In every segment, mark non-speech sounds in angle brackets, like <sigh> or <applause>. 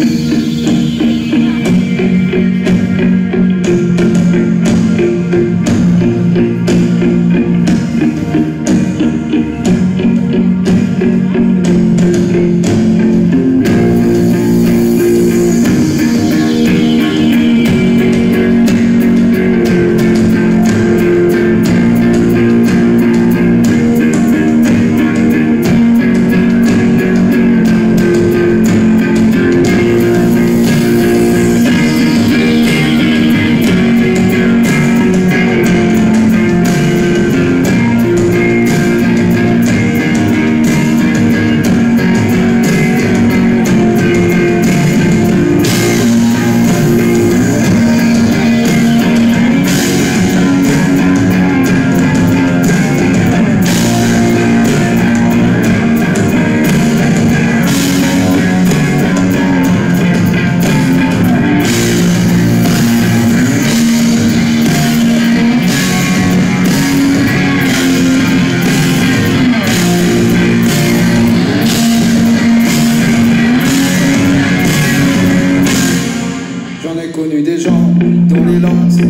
Música <laughs>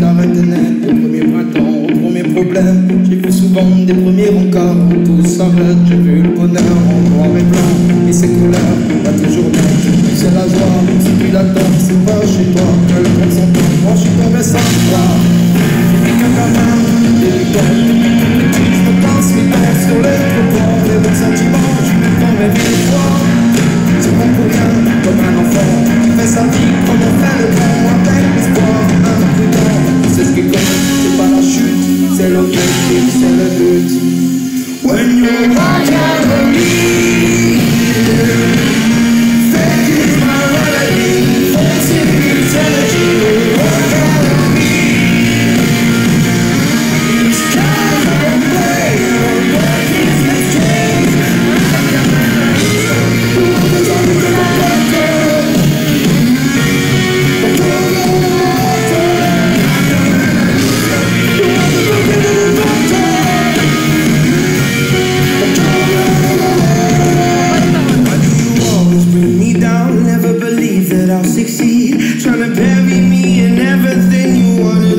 arrêté net au premier printemps, au premier problème. J'ai vu souvent des premiers encore, tout s'arrête. J'ai vu le bonheur en noir et blanc et ses couleurs, pas toujours net. C'est la joie, si tu l'attends, c'est pas chez toi que le compte s'entend. Moi je suis tombé sans toi. J'ai qu'un gamin, délicat, je me passe mes temps sur les trottoirs, les bons sentiments, je me prends mes victoires. C'est bon pour rien, comme un enfant qui fait sa vie you I'll succeed. Trying to bury me in everything you wanted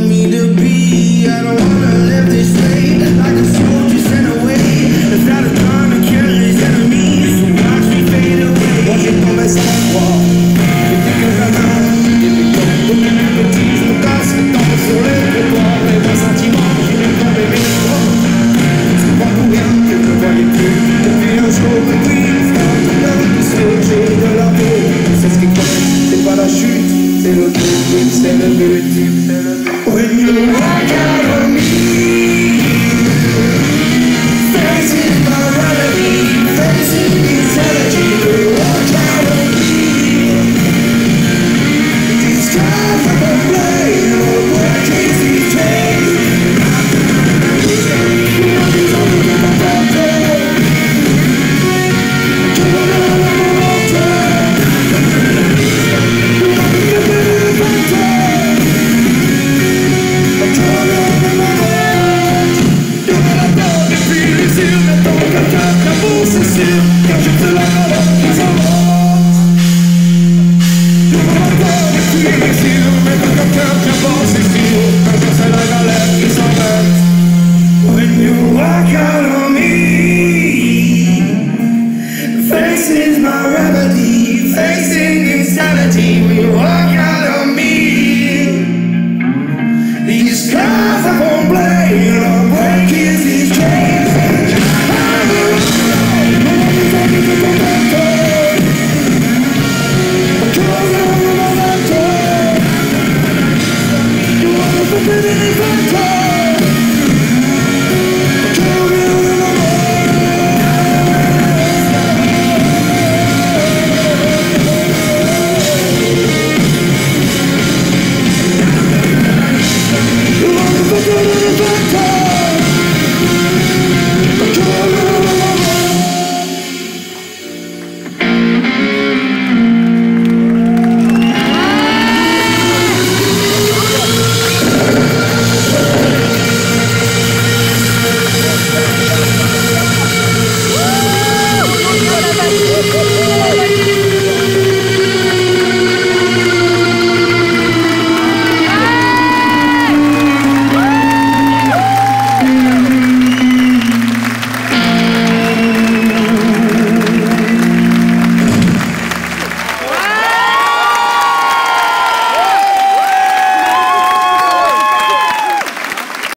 chute, c'est l'objectif, c'est le but, c'est le but. When you walk out When